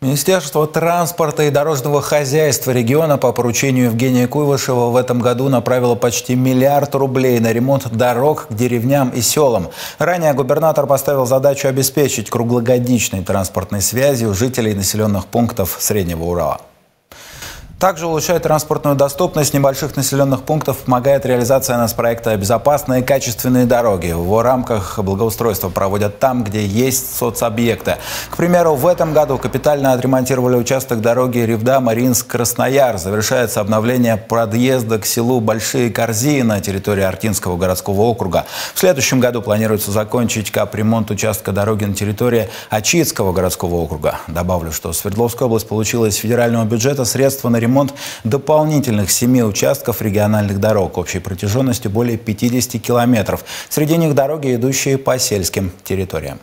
Министерство транспорта и дорожного хозяйства региона по поручению Евгения Куйвышева в этом году направило почти миллиард рублей на ремонт дорог к деревням и селам. Ранее губернатор поставил задачу обеспечить круглогодичной транспортной связи у жителей населенных пунктов Среднего Урала. Также улучшает транспортную доступность небольших населенных пунктов, помогает реализация нас проекта «Безопасные и качественные дороги». В его рамках благоустройство проводят там, где есть соцобъекты. К примеру, в этом году капитально отремонтировали участок дороги Ревда-Маринск-Краснояр. Завершается обновление подъезда к селу Большие Корзии на территории Артинского городского округа. В следующем году планируется закончить капремонт участка дороги на территории Ачитского городского округа. Добавлю, что Свердловская область получила из федерального бюджета средства на ремонт ремонт дополнительных семи участков региональных дорог общей протяженностью более 50 километров. Среди них дороги, идущие по сельским территориям.